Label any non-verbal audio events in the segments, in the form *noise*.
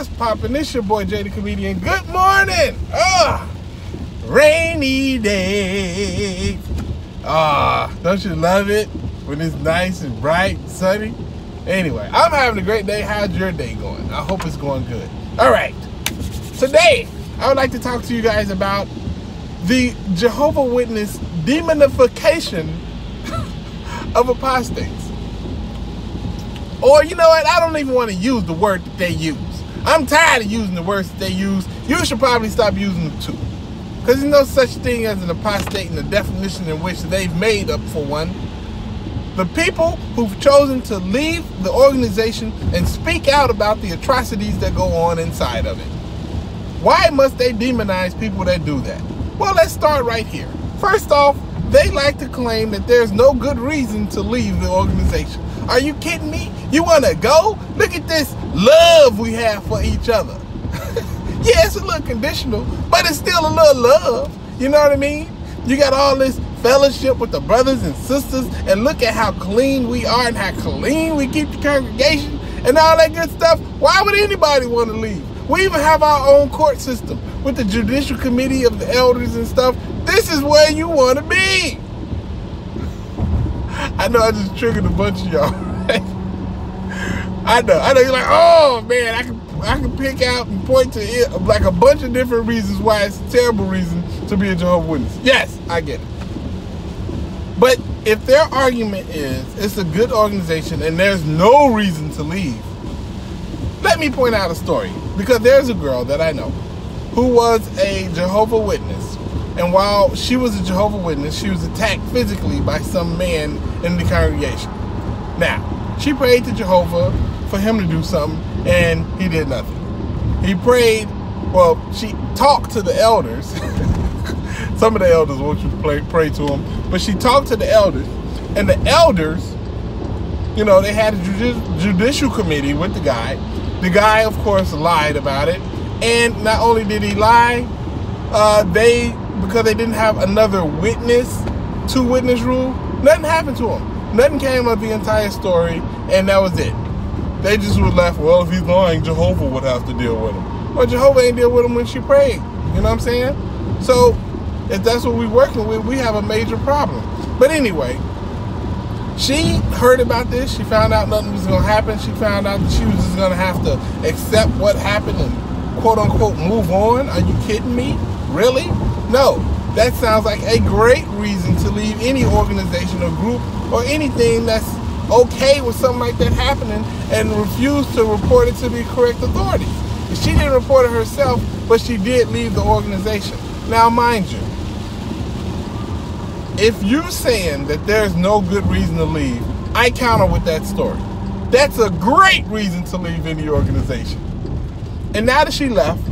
What's? This your boy Jay the Comedian. Good morning. Ah, rainy day. Ah, don't you love it when it's nice and bright, and sunny? Anyway, I'm having a great day. How's your day going? I hope it's going good. All right. Today, I would like to talk to you guys about the Jehovah Witness demonification *laughs* of apostates. Or you know what? I don't even want to use the word that they use. I'm tired of using the words that they use. You should probably stop using them too. Because there's no such thing as an apostate in the definition in which they've made up for one. The people who've chosen to leave the organization and speak out about the atrocities that go on inside of it. Why must they demonize people that do that? Well, let's start right here. First off, they like to claim that there's no good reason to leave the organization. Are you kidding me? You want to go? Look at this love we have for each other. *laughs* yeah, it's a little conditional, but it's still a little love. You know what I mean? You got all this fellowship with the brothers and sisters, and look at how clean we are and how clean we keep the congregation and all that good stuff. Why would anybody want to leave? We even have our own court system with the judicial committee of the elders and stuff. This is where you want to be. *laughs* I know I just triggered a bunch of y'all. *laughs* I know. I know you're like, oh man, I can I can pick out and point to it like a bunch of different reasons why it's a terrible reason to be a Jehovah's Witness. Yes, I get it. But if their argument is it's a good organization and there's no reason to leave, let me point out a story because there's a girl that I know who was a Jehovah Witness, and while she was a Jehovah Witness, she was attacked physically by some man in the congregation. Now, she prayed to Jehovah for him to do something, and he did nothing. He prayed, well, she talked to the elders. *laughs* some of the elders want you to pray, pray to him, but she talked to the elders, and the elders, you know, they had a judicial committee with the guy. The guy, of course, lied about it, and not only did he lie, uh, they because they didn't have another witness, two witness rule, nothing happened to him. Nothing came of the entire story, and that was it. They just would laugh, well, if he's lying, Jehovah would have to deal with him. Well, Jehovah ain't deal with him when she prayed. You know what I'm saying? So, if that's what we're working with, we have a major problem. But anyway, she heard about this. She found out nothing was going to happen. She found out that she was just going to have to accept what happened and quote unquote move on. Are you kidding me? Really? No. That sounds like a great reason to leave any organization or group or anything that's okay with something like that happening and refuse to report it to the correct authorities. She didn't report it herself, but she did leave the organization. Now, mind you, if you're saying that there's no good reason to leave, I counter with that story. That's a great reason to leave any organization. And now that she left,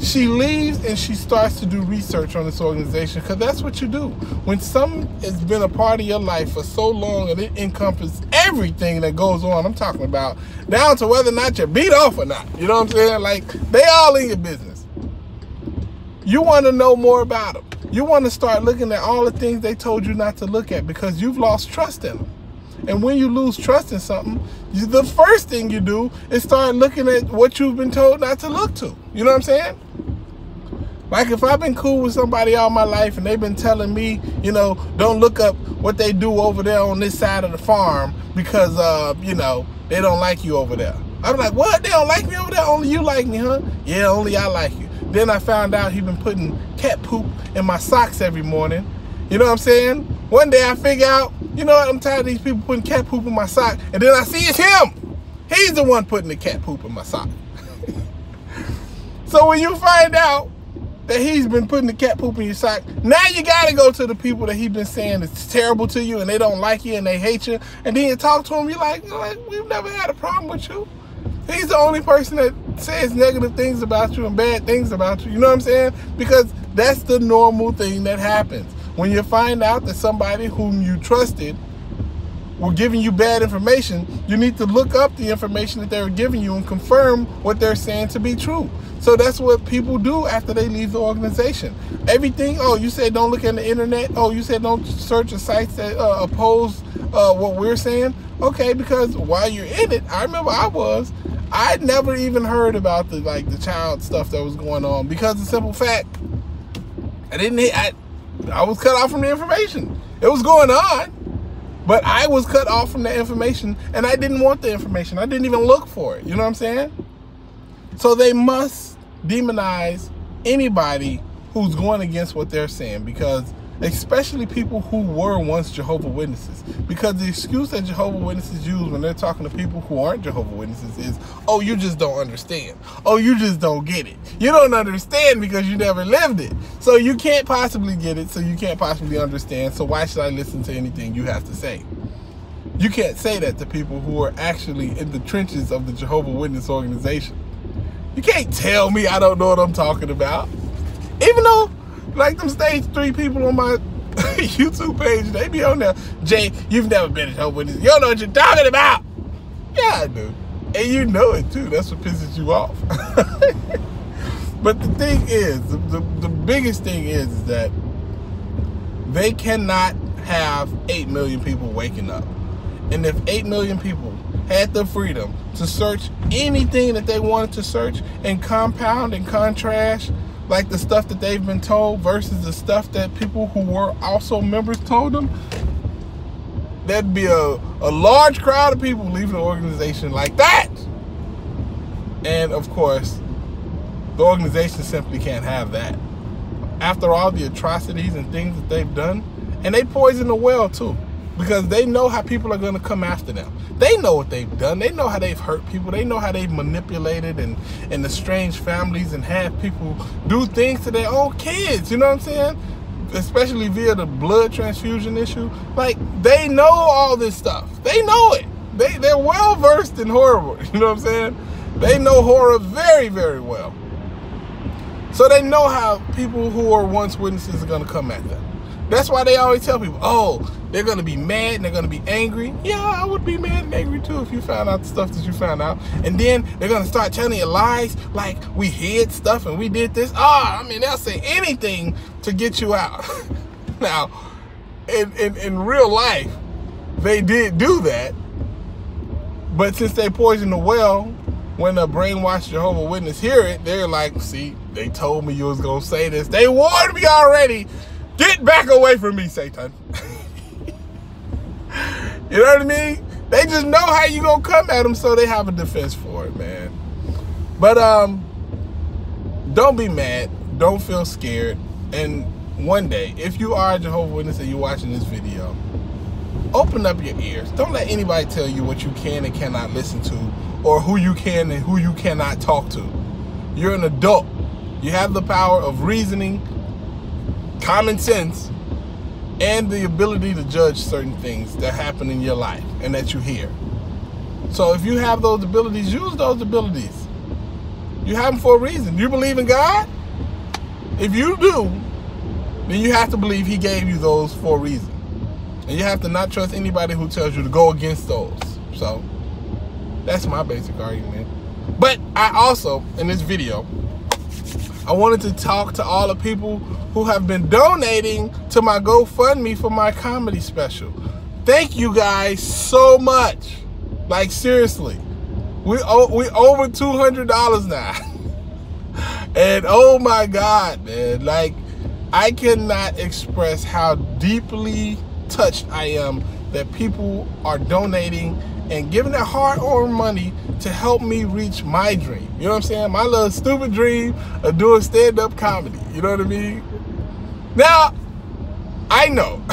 she leaves and she starts to do research on this organization because that's what you do. When something has been a part of your life for so long and it encompasses everything that goes on, I'm talking about down to whether or not you're beat off or not. You know what I'm saying? Like, they all in your business. You want to know more about them. You want to start looking at all the things they told you not to look at because you've lost trust in them. And when you lose trust in something, you, the first thing you do is start looking at what you've been told not to look to. You know what I'm saying? Like if I've been cool with somebody all my life and they've been telling me, you know, don't look up what they do over there on this side of the farm because, uh, you know, they don't like you over there. I'm like, what? They don't like me over there? Only you like me, huh? Yeah, only I like you. Then I found out he been putting cat poop in my socks every morning. You know what I'm saying? One day I figure out, you know what? I'm tired of these people putting cat poop in my sock. And then I see it's him. He's the one putting the cat poop in my sock. *laughs* so when you find out that he's been putting the cat poop in your sock. Now you gotta go to the people that he's been saying is terrible to you and they don't like you and they hate you. And then you talk to him, you're like, we've never had a problem with you. He's the only person that says negative things about you and bad things about you. You know what I'm saying? Because that's the normal thing that happens. When you find out that somebody whom you trusted were giving you bad information, you need to look up the information that they were giving you and confirm what they're saying to be true. So that's what people do after they leave the organization. Everything, oh, you said don't look at the internet. Oh, you said don't search the sites that uh, oppose uh, what we're saying. Okay, because while you're in it, I remember I was, I never even heard about the like the child stuff that was going on because the simple fact I didn't I I was cut off from the information. It was going on, but I was cut off from the information and I didn't want the information. I didn't even look for it. You know what I'm saying? So they must demonize anybody who's going against what they're saying because especially people who were once Jehovah Witnesses. Because the excuse that Jehovah Witnesses use when they're talking to people who aren't Jehovah Witnesses is, oh, you just don't understand. Oh, you just don't get it. You don't understand because you never lived it. So you can't possibly get it, so you can't possibly understand. So why should I listen to anything you have to say? You can't say that to people who are actually in the trenches of the Jehovah Witness organization. You can't tell me I don't know what I'm talking about. Even though like them stage three people on my *laughs* YouTube page, they be on there. Jay, you've never been at home with this. You don't know what you're talking about. Yeah, I do. And you know it too. That's what pisses you off. *laughs* but the thing is, the, the, the biggest thing is, is that they cannot have 8 million people waking up. And if 8 million people had the freedom to search anything that they wanted to search and compound and contrast like the stuff that they've been told versus the stuff that people who were also members told them, there'd be a, a large crowd of people leaving the organization like that. And of course, the organization simply can't have that. After all the atrocities and things that they've done, and they poison the well too because they know how people are going to come after them. They know what they've done. They know how they've hurt people. They know how they've manipulated and, and estranged families and had people do things to their own kids. You know what I'm saying? Especially via the blood transfusion issue. Like, they know all this stuff. They know it. They, they're well versed in horror. *laughs* You know what I'm saying? They know horror very, very well. So they know how people who are once witnesses are going to come at them. That's why they always tell people, oh, they're gonna be mad and they're gonna be angry. Yeah, I would be mad and angry too if you found out the stuff that you found out. And then they're gonna start telling you lies like we hid stuff and we did this. Ah, oh, I mean, they'll say anything to get you out. *laughs* now, in, in, in real life, they did do that. But since they poisoned the well, when a brainwashed Jehovah Witness hear it, they're like, see, they told me you was gonna say this. They warned me already. Get back away from me, Satan. *laughs* you know what I mean? They just know how you gonna come at them, so they have a defense for it, man. But um, don't be mad. Don't feel scared. And one day, if you are a Jehovah Witness and you're watching this video, open up your ears. Don't let anybody tell you what you can and cannot listen to, or who you can and who you cannot talk to. You're an adult. You have the power of reasoning common sense, and the ability to judge certain things that happen in your life and that you hear. So if you have those abilities, use those abilities. You have them for a reason. You believe in God? If you do, then you have to believe he gave you those for a reason. And you have to not trust anybody who tells you to go against those. So that's my basic argument. But I also, in this video, I wanted to talk to all the people who have been donating to my GoFundMe for my comedy special. Thank you guys so much. Like seriously. We we over $200 now. *laughs* and oh my god, man. Like I cannot express how deeply touched I am that people are donating and giving that hard-earned money to help me reach my dream. You know what I'm saying? My little stupid dream of doing stand-up comedy. You know what I mean? Now, I know *laughs*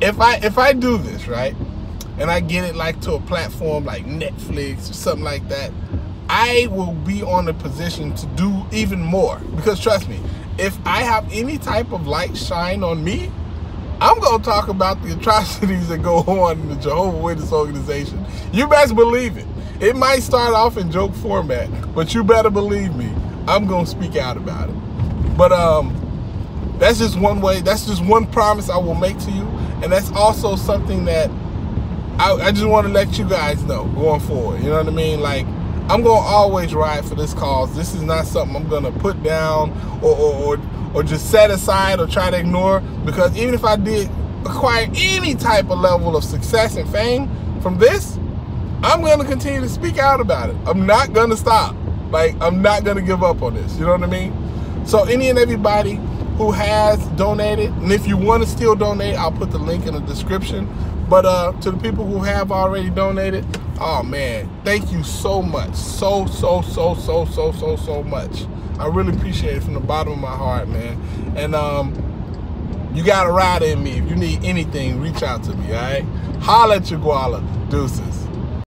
if I if I do this right, and I get it like to a platform like Netflix or something like that, I will be on a position to do even more. Because trust me, if I have any type of light shine on me, I'm going to talk about the atrocities that go on in the Jehovah Witness organization. You best believe it. It might start off in joke format, but you better believe me, I'm going to speak out about it. But um, that's just one way, that's just one promise I will make to you. And that's also something that I, I just want to let you guys know going forward. You know what I mean? Like, I'm to always ride for this cause. This is not something I'm to put down or, or, or or just set aside or try to ignore because even if I did acquire any type of level of success and fame from this, I'm gonna continue to speak out about it. I'm not gonna stop. Like I'm not gonna give up on this. You know what I mean? So any and everybody who has donated, and if you want to still donate, I'll put the link in the description. But uh, to the people who have already donated, oh man, thank you so much, so so so so so so so much. I really appreciate it from the bottom of my heart, man. And um, you got a ride in me. If you need anything, reach out to me. All right, holla at your guala, deuces.